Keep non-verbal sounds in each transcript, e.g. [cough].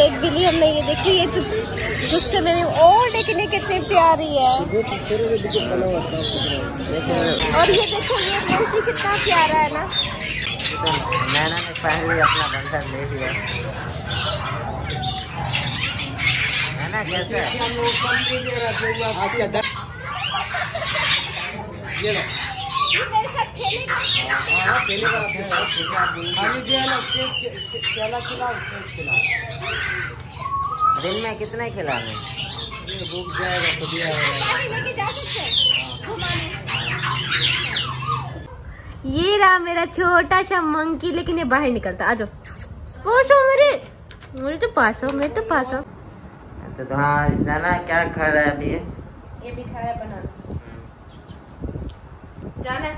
एक बिल्ली हमने ये देखी, ये तो गुस्से में भी और ये कितनी प्यारी है। और ये देखो, ये मूर्ति कितना प्यारा है ना। नैना ने पहले अपना बंधन ले। लिया नैना कैसे है मेरे साथ खेलेगा दिन में कितने खिलाने लेके जा सकते हैं घुमाने ये रहा मेरा छोटा सा मंकी लेकिन ये बाहर निकलता। आ जाओ। पास आओ मेरे। मेरे तो पास आओ मेरे तो पास आओ तो, तो हाँ क्या खा रहा है अभी? ये? ये भी खाया बनाना। अंदर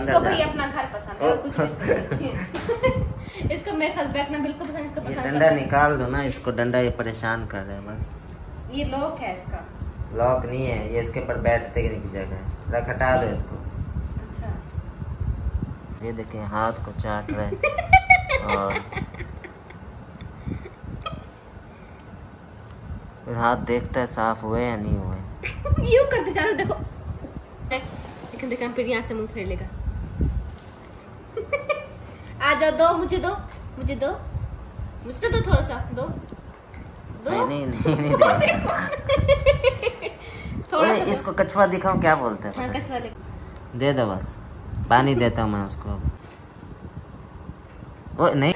इसको अपना घर पसंद है कुछ इसको [laughs] इसको मेरे साथ बैठना बिल्कुल पसंद इसको पसंद डंडा निकाल दो ना इसको डंडा ये परेशान कर रहा है बस। ये लॉक है इसका। लॉक नहीं है ये इसके ऊपर बैठते की जगह है। रख हटा दो इसको। अच्छा। ये देखें हाथ को चाट रहा है। [laughs] और फिर हाथ देखता है साफ़ हुए या नहीं हुए। [laughs] यूँ करते जा रहे देखो। लेकिन देखा फिर यहाँ से मुँह फेर लेगा। [laughs] आ जाओ दो मुझे दो मुझे दो मुझे तो दो थोड़ा सा दो दो। नहीं नहीं नहीं, नहीं [laughs] देगा। [laughs] थोड़ा सा इसको कछुआ दिखाओ क्या बोलते हैं हाँ कछुआ दे दो बस पानी देता हूँ मैं उसको ओ नहीं।